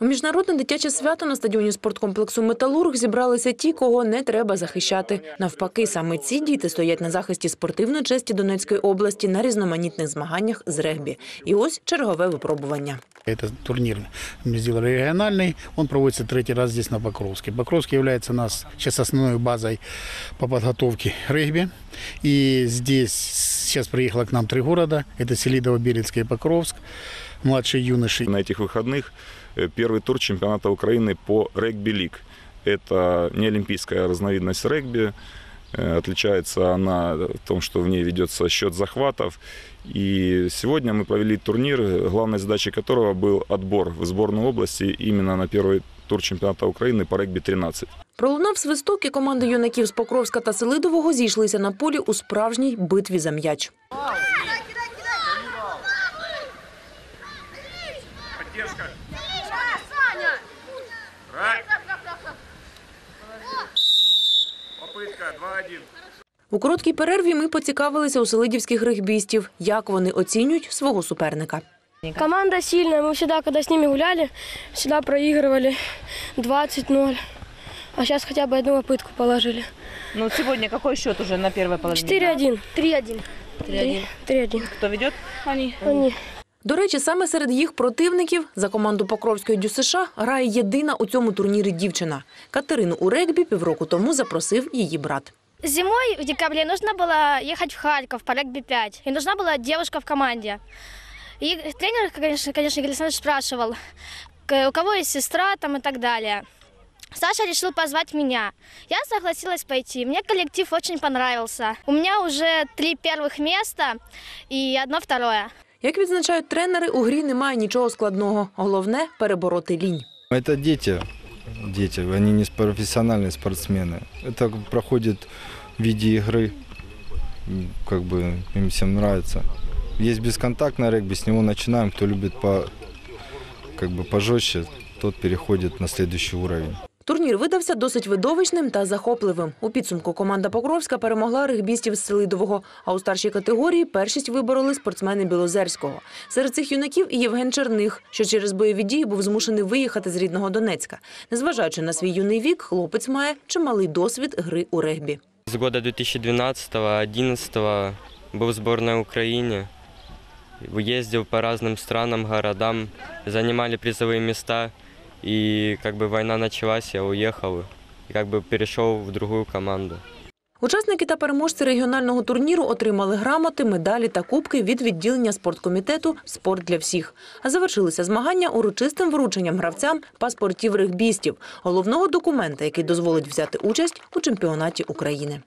У міжнародне дитяче свято на стадіоні спорткомплексу Металург зібралися ті, кого не треба захищати. Навпаки, саме ці діти стоять на захисті спортивної честі Донецької області на різноманітних змаганнях з регбі. І ось чергове випробування. Это турнир мы сделали региональный. Он проводится третий раз здесь на Покровске. Покровск является у нас сейчас основной базой по подготовке регби. И здесь сейчас приехало к нам три города. Это Селидово, Белецкий и Покровск. Младшие юноши. На этих выходных э, первый тур чемпионата Украины по регби-лиг. Это не олимпийская разновидность регби. Э, Отличается она в том, что в ней ведется счет захватов. И сегодня мы провели турнир, главной задачей которого был отбор в сборную области именно на первый тур чемпионата Украины по регби-13. Пролунав свисток, і команди юнаків з Покровська та Селидового зійшлися на полі у справжній битві за м'яч. Поддержка. Попытка 2-1. У короткій перерві ми поцікавилися у селидівських регбістів, як вони оцінюють свого суперника. Команда сильная. Мы всегда, когда с ними гуляли, всегда проигрывали 20-0. А сейчас хотя бы одну попытку положили. Ну, сегодня какой счет уже на первой половине? 4-1. 3-1. 3-1. 3-1. Кто ведет? Они. Они. До речі, саме серед їх противників за команду Покровської ДЮСШ грає єдина у цьому турнірі дівчина. Катерину у регбі півроку тому запросив її брат. Зимой в декабре нужно было ехать в Харьков по регби-5. И нужна была девушка в команде. И тренер, конечно, конечно Игорь Александрович спрашивал, к- у кого есть сестра там и так далее. Саша решил позвать меня. Я согласилась пойти. Мне коллектив очень понравился. У меня уже три первых места и одно второе. Як відзначають тренери, у грі немає нічого складного. Головне перебороти лінь. Это дети, дети, они не профессиональные спортсмены. Это проходит в виде игры, М, как бы им всем нравится. Есть бесконтактное регби, с него начинаем, кто любит по, как бы пожестче, тот переходит на следующий уровень. Турнір видався досить видовищним та захопливим. У підсумку команда Покровська перемогла регбістів з Селидового, а у старшій категорії першість вибороли спортсмени Білозерського. Серед цих юнаків і Євген Черних, що через бойові дії був змушений виїхати з рідного Донецька. Незважаючи на свій юний вік, хлопець має чималий досвід гри у регбі. С года 2012-2011 был в сборной Украине. Ездил по разным странам, городам, занимали призовые места. И как бы война началась, я уехал и как бы перешел в другую команду. Учасники та переможці регіонального турніру отримали грамоти, медалі та кубки від відділення спорткомітету Спорт для всіх. А завершилися змагання урочистим врученням гравцям паспортів регбістів, головного документа, який дозволить взяти участь у чемпіонаті України.